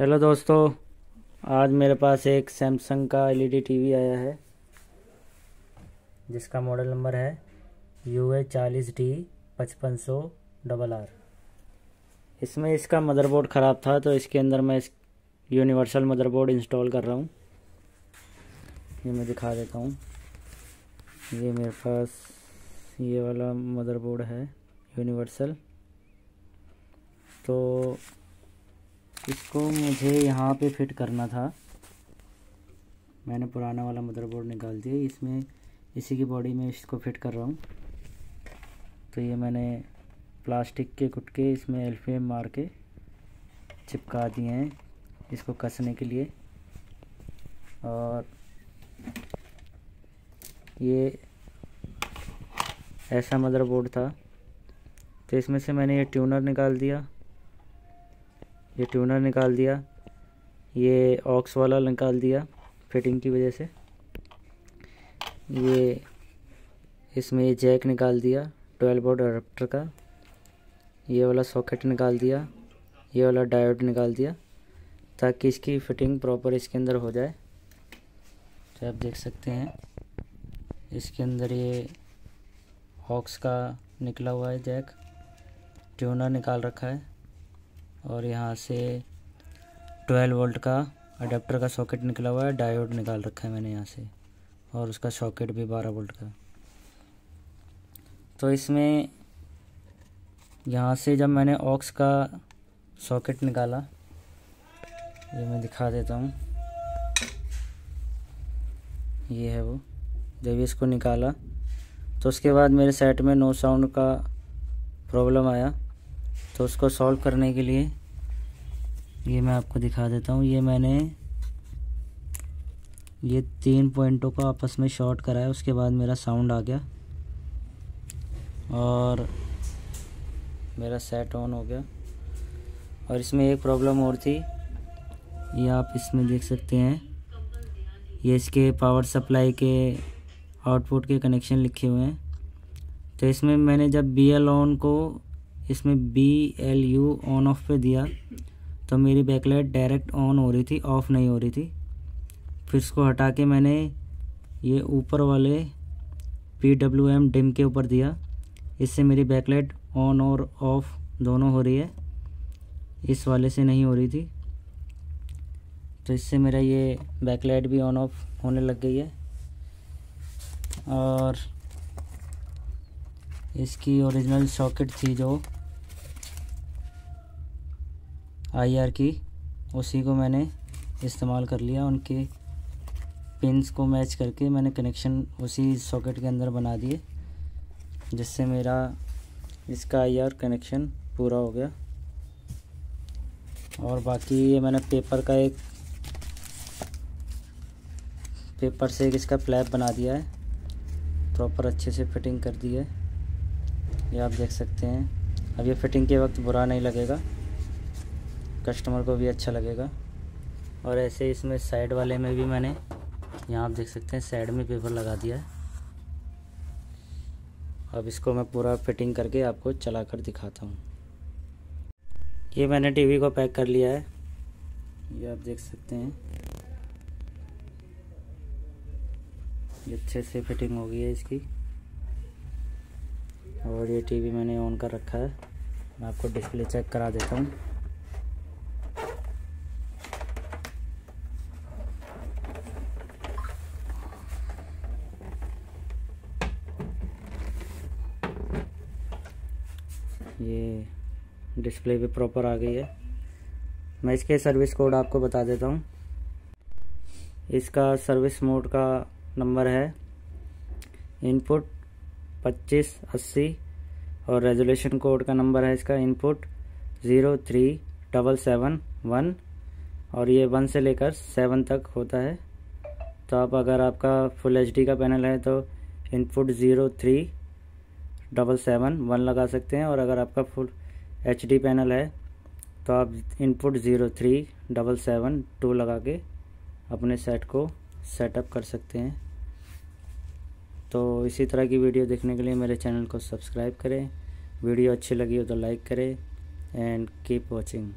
Hello दोस्तों, आज मेरे पास एक सैमसंग का एलईडी टीवी आया है, जिसका मॉडल नंबर है यू ए चालीस डी पचपन सौ डबल आर इसमें इसका मदरबोर्ड ख़राब था तो इसके अंदर मैं इस यूनिवर्सल मदरबोर्ड इंस्टॉल कर रहा हूँ। ये मैं दिखा देता हूँ। ये मेरे पास ये वाला मदरबोर्ड है यूनिवर्सल तो इसको मुझे यहाँ पे फिट करना था। मैंने पुराना वाला मदरबोर्ड निकाल दिया। इसमें, इसी की बॉडी में इसको फिट कर रहा हूँ। तो ये मैंने प्लास्टिक के कुटके इसमें एल्फेम मार के चिपका दिए हैं इसको कसने के लिए। और ये ऐसा मदरबोर्ड था। तो इसमें से मैंने ये ट्यूनर निकाल दिया। ये ट्यूनर निकाल दिया, ये ऑक्स वाला निकाल दिया फिटिंग की वजह से। ये इसमें ये जैक निकाल दिया, ट्वेल्व बोर्ड अडेप्टर का। ये वाला सॉकेट निकाल दिया, ये वाला डायोड निकाल दिया, ताकि इसकी फिटिंग प्रॉपर इसके अंदर हो जाए। तो आप देख सकते हैं, इसके अंदर ये हॉक्स का निकला हुआ है जैक, ट्यूनर निकाल रखा है। और यहाँ से 12 वोल्ट का अडेप्टर का सॉकेट निकला हुआ है डायोड निकाल रखा है मैंने यहाँ से। और उसका सॉकेट भी 12 वोल्ट का। तो इसमें यहाँ से जब मैंने ऑक्स का सॉकेट निकाला, ये मैं दिखा देता हूँ। ये है वो, जब इसको निकाला तो उसके बाद मेरे सेट में नो साउंड का प्रॉब्लम आया। तो उसको सॉल्व करने के लिए ये मैं आपको दिखा देता हूँ। ये मैंने ये तीन पॉइंटों को आपस में शॉर्ट कराया, उसके बाद मेरा साउंड आ गया और मेरा सेट ऑन हो गया। और इसमें एक प्रॉब्लम और थी, ये आप इसमें देख सकते हैं। ये इसके पावर सप्लाई के आउटपुट के कनेक्शन लिखे हुए हैं। तो इसमें मैंने जब बी एल ऑन को इसमें B L U on off पे दिया। तो मेरी बैकलाइट डायरेक्ट ऑन हो रही थी ऑफ़ नहीं हो रही थी। फिर इसको हटा के मैंने ये ऊपर वाले पी डब्ल्यू एम डिम के ऊपर दिया। इससे मेरी बैकलाइट ऑन और ऑफ़ दोनों हो रही है। इस वाले से नहीं हो रही थी। तो इससे मेरा ये बैकलाइट भी ऑन ऑफ़ होने लग गई है। और इसकी ओरिजिनल सॉकेट थी जो आईआर की, उसी को मैंने इस्तेमाल कर लिया। उनके पिंस को मैच करके मैंने कनेक्शन उसी सॉकेट के अंदर बना दिए, जिससे मेरा इसका आईआर कनेक्शन पूरा हो गया। और बाकी ये मैंने पेपर का एक पेपर से एक इसका फ्लैप बना दिया है। प्रॉपर अच्छे से फिटिंग कर दी है। ये आप देख सकते हैं। अब ये फिटिंग के वक्त बुरा नहीं लगेगा। कस्टमर को भी अच्छा लगेगा। और ऐसे इसमें साइड वाले में भी मैंने, यहाँ आप देख सकते हैं, साइड में पेपर लगा दिया है। अब इसको मैं पूरा फिटिंग करके आपको चला कर दिखाता हूँ। ये मैंने टीवी को पैक कर लिया है। ये आप देख सकते हैं। ये अच्छे से फिटिंग हो गई है इसकी। और ये टीवी मैंने ऑन कर रखा है। मैं आपको डिस्प्ले चेक करा देता हूँ। ये डिस्प्ले भी प्रॉपर आ गई है। मैं इसके सर्विस कोड आपको बता देता हूँ। इसका सर्विस मोड का नंबर है इनपुट पच्चीस अस्सी और रेजोल्यूशन कोड का नंबर है इसका input zero three double seven one और ये वन से लेकर सेवन तक होता है। तो आप अगर आपका फुल एच का पैनल है तो input zero three double seven, one लगा सकते हैं। और अगर आपका फुल एचडी पैनल है तो आप input zero three, double seven, two लगा के अपने सेट को सेटअप कर सकते हैं। तो इसी तरह की वीडियो देखने के लिए मेरे चैनल को सब्सक्राइब करें। वीडियो अच्छी लगी हो तो लाइक करें एंड कीप वॉचिंग.